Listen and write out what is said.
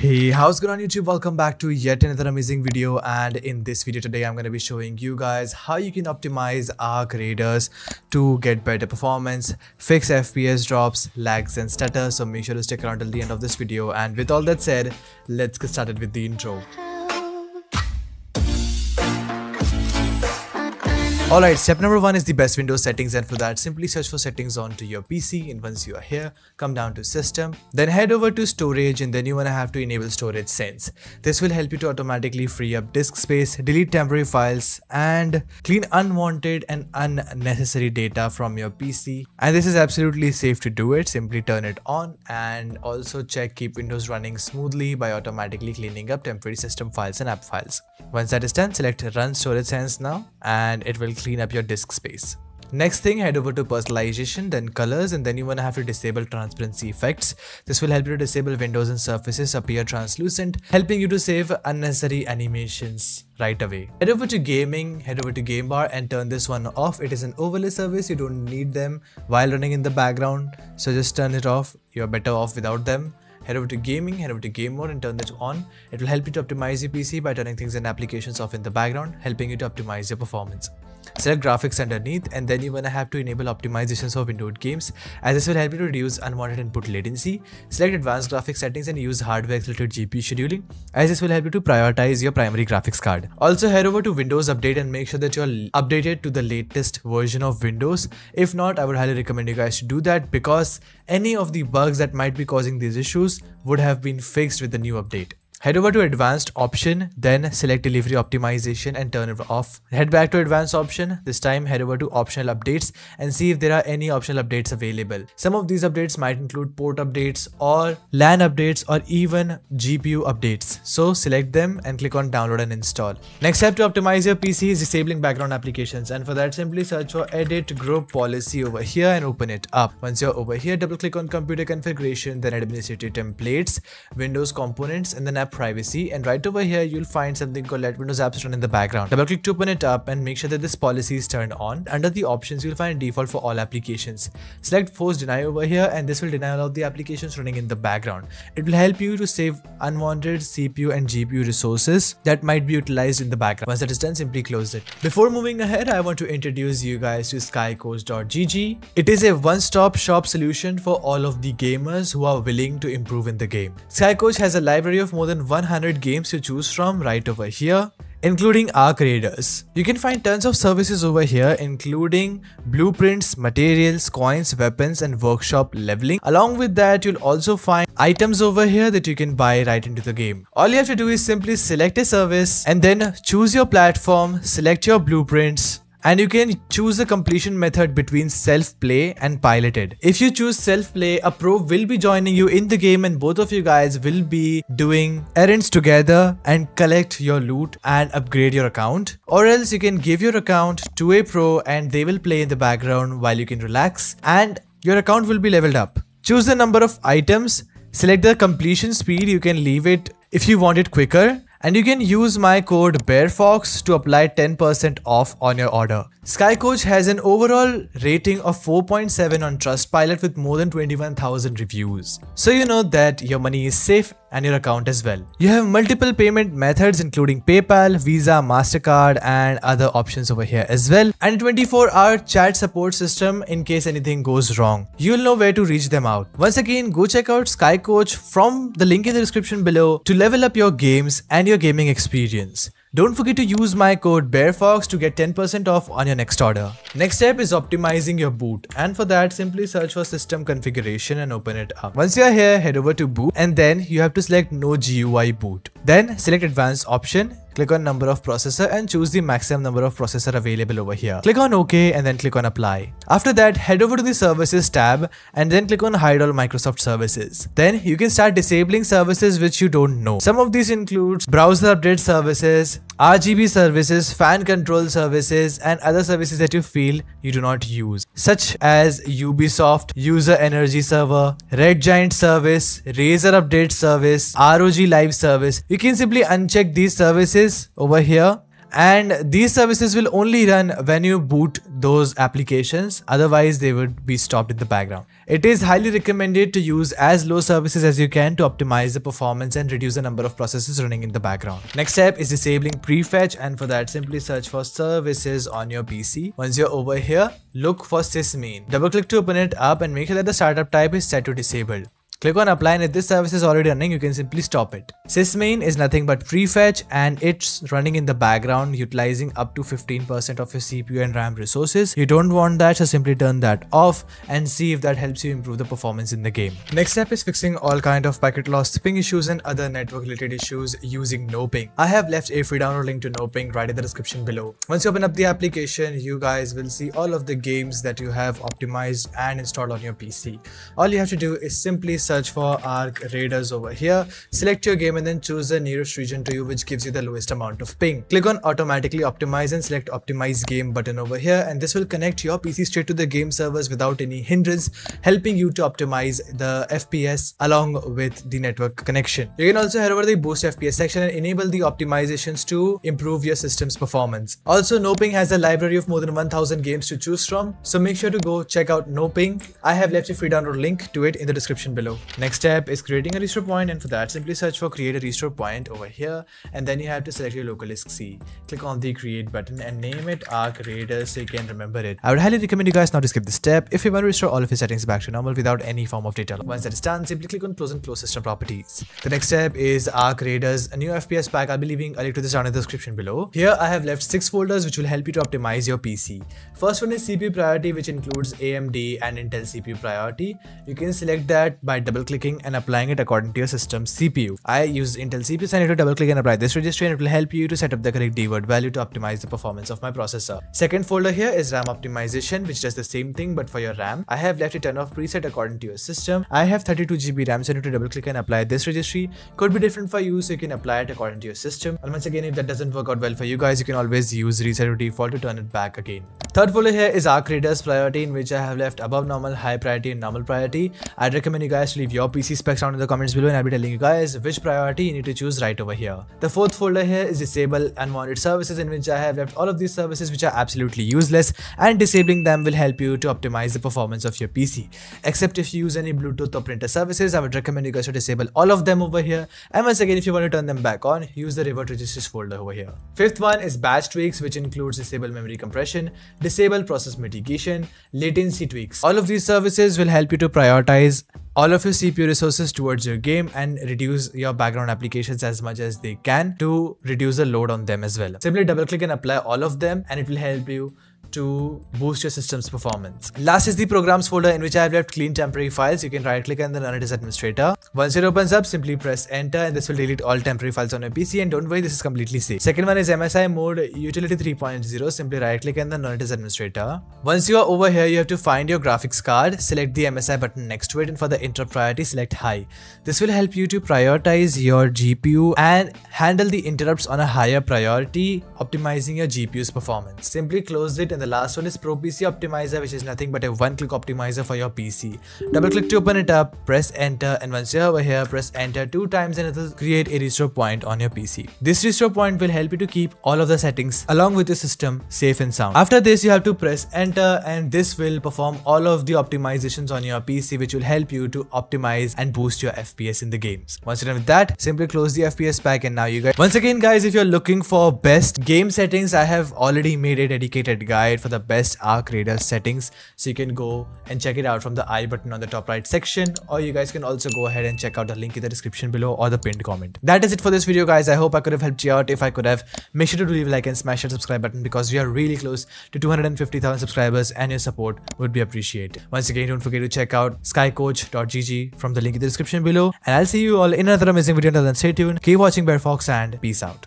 Hey, how's it going on YouTube? Welcome back to yet another amazing video and in this video today I'm going to be showing you guys how you can optimize Arc Raiders to get better performance, fix FPS drops, lags and stutter so make sure to stick around till the end of this video and with all that said, let's get started with the intro. Alright, step number one is the best Windows settings and for that simply search for settings onto your PC and once you are here, come down to system, then head over to storage and then you wanna have to enable storage sense. This will help you to automatically free up disk space, delete temporary files and clean unwanted and unnecessary data from your PC and this is absolutely safe to do it, simply turn it on and also check keep Windows running smoothly by automatically cleaning up temporary system files and app files. Once that is done, select run storage sense now and it will clean up your disk space. Next thing, head over to personalization, then colors, and then you wanna have to disable transparency effects. This will help you to disable windows and surfaces appear translucent, helping you to save unnecessary animations right away. Head over to gaming, head over to game bar and turn this one off. It is an overlay service, you don't need them while running in the background. So just turn it off, you're better off without them head over to gaming, head over to game mode and turn that on. It will help you to optimize your PC by turning things and applications off in the background, helping you to optimize your performance. Select graphics underneath and then you're gonna have to enable optimizations for windowed games as this will help you to reduce unwanted input latency. Select advanced graphics settings and use hardware accelerated GPU scheduling as this will help you to prioritize your primary graphics card. Also head over to Windows Update and make sure that you're updated to the latest version of Windows. If not, I would highly recommend you guys to do that because any of the bugs that might be causing these issues would have been fixed with the new update. Head over to advanced option, then select delivery optimization and turn it off. Head back to advanced option, this time head over to optional updates and see if there are any optional updates available. Some of these updates might include port updates or LAN updates or even GPU updates. So select them and click on download and install. Next step to optimize your PC is disabling background applications and for that simply search for edit group policy over here and open it up. Once you're over here, double click on computer configuration, then administrative templates, Windows components and then app privacy and right over here you'll find something called let windows apps run in the background. Double click to open it up and make sure that this policy is turned on. Under the options you'll find default for all applications. Select force deny over here and this will deny all of the applications running in the background. It will help you to save unwanted cpu and gpu resources that might be utilized in the background. Once that is done simply close it. Before moving ahead i want to introduce you guys to skycoach.gg it is a one-stop shop solution for all of the gamers who are willing to improve in the game. Skycoach has a library of more than 100 games to choose from right over here including Arc Raiders. You can find tons of services over here including blueprints, materials, coins, weapons and workshop leveling. Along with that you'll also find items over here that you can buy right into the game. All you have to do is simply select a service and then choose your platform, select your blueprints, and you can choose the completion method between self-play and piloted. If you choose self-play, a pro will be joining you in the game and both of you guys will be doing errands together and collect your loot and upgrade your account. Or else you can give your account to a pro and they will play in the background while you can relax and your account will be leveled up. Choose the number of items, select the completion speed, you can leave it if you want it quicker and you can use my code BareFox to apply 10% off on your order. Skycoach has an overall rating of 4.7 on Trustpilot with more than 21,000 reviews. So you know that your money is safe and your account as well. You have multiple payment methods including PayPal, Visa, MasterCard and other options over here as well. And 24 hour chat support system in case anything goes wrong. You'll know where to reach them out. Once again, go check out Skycoach from the link in the description below to level up your games and your gaming experience. Don't forget to use my code BareFox to get 10% off on your next order. Next step is optimizing your boot and for that simply search for system configuration and open it up. Once you are here head over to boot and then you have to select no GUI boot. Then select advanced option Click on number of processor and choose the maximum number of processor available over here. Click on OK and then click on apply. After that, head over to the services tab and then click on hide all Microsoft services. Then you can start disabling services which you don't know. Some of these includes browser update services, RGB services, fan control services, and other services that you feel you do not use, such as Ubisoft, User Energy Server, Red Giant Service, Razer Update Service, ROG Live Service. You can simply uncheck these services over here and these services will only run when you boot those applications otherwise they would be stopped in the background. It is highly recommended to use as low services as you can to optimize the performance and reduce the number of processes running in the background. Next step is disabling prefetch and for that simply search for services on your PC. Once you're over here, look for sysmain. Double click to open it up and make sure that the startup type is set to disabled. Click on apply and if this service is already running, you can simply stop it. Sysmain is nothing but prefetch and it's running in the background utilizing up to 15% of your CPU and RAM resources. You don't want that so simply turn that off and see if that helps you improve the performance in the game. Next step is fixing all kind of packet loss, ping issues and other network related issues using NoPing. I have left a free download link to NoPing right in the description below. Once you open up the application, you guys will see all of the games that you have optimized and installed on your PC. All you have to do is simply search for Arc Raiders over here. Select your game and then choose the nearest region to you which gives you the lowest amount of ping. Click on automatically optimize and select optimize game button over here and this will connect your PC straight to the game servers without any hindrance helping you to optimize the FPS along with the network connection. You can also head over to the boost FPS section and enable the optimizations to improve your system's performance. Also NoPing has a library of more than 1000 games to choose from so make sure to go check out NoPing. I have left a free download link to it in the description below. Next step is creating a restore point and for that simply search for create a restore point over here and then you have to select your local disk C. Click on the create button and name it Arc Raiders so you can remember it. I would highly recommend you guys not to skip this step if you want to restore all of your settings back to normal without any form of data. Once that is done, simply click on close and close system properties. The next step is Arc Raiders, a new FPS pack. I'll be leaving a link to this down in the description below. Here I have left 6 folders which will help you to optimize your PC. First one is CPU priority which includes AMD and Intel CPU priority. You can select that by double clicking and applying it according to your system's CPU. I use Intel CPU, so I need to double click and apply this registry and it will help you to set up the correct DWORD value to optimize the performance of my processor. Second folder here is RAM optimization, which does the same thing but for your RAM. I have left a ton of preset according to your system. I have 32GB RAM, so I need to double click and apply this registry. Could be different for you, so you can apply it according to your system. And once again, if that doesn't work out well for you guys, you can always use reset to default to turn it back again. Third folder here is Arc Raiders priority in which I have left above normal, high priority and normal priority. I'd recommend you guys to leave your PC specs down in the comments below and I'll be telling you guys which priority you need to choose right over here. The fourth folder here is disable unwanted services in which I have left all of these services which are absolutely useless and disabling them will help you to optimize the performance of your PC. Except if you use any Bluetooth or printer services, I would recommend you guys to disable all of them over here. And once again, if you want to turn them back on, use the revert registers folder over here. Fifth one is batch tweaks which includes disable memory compression, disable process mitigation, latency tweaks. All of these services will help you to prioritize all of your CPU resources towards your game and reduce your background applications as much as they can to reduce the load on them as well. Simply double click and apply all of them and it will help you to boost your system's performance. Last is the programs folder in which I have left clean temporary files. You can right click and then run it as administrator. Once it opens up, simply press enter and this will delete all temporary files on your PC and don't worry, this is completely safe. Second one is MSI mode utility 3.0. Simply right click and then run it as administrator. Once you are over here, you have to find your graphics card, select the MSI button next to it and for the interrupt priority, select high. This will help you to prioritize your GPU and handle the interrupts on a higher priority, optimizing your GPU's performance. Simply close it and the last one is Pro PC Optimizer which is nothing but a one-click optimizer for your PC. Double click to open it up, press enter and once you're over here, press enter two times and it will create a restore point on your PC. This restore point will help you to keep all of the settings along with your system safe and sound. After this, you have to press enter and this will perform all of the optimizations on your PC which will help you to optimize and boost your FPS in the games. Once you're done with that, simply close the FPS pack and now you guys. Once again guys, if you're looking for best game settings, I have already made a dedicated guide guide for the best Arc Raiders settings. So you can go and check it out from the I button on the top right section or you guys can also go ahead and check out the link in the description below or the pinned comment. That is it for this video guys. I hope I could have helped you out. If I could have, make sure to leave a like and smash that subscribe button because we are really close to 250,000 subscribers and your support would be appreciated. Once again, don't forget to check out skycoach.gg from the link in the description below and I'll see you all in another amazing video. Until then, stay tuned, keep watching BareFox and peace out.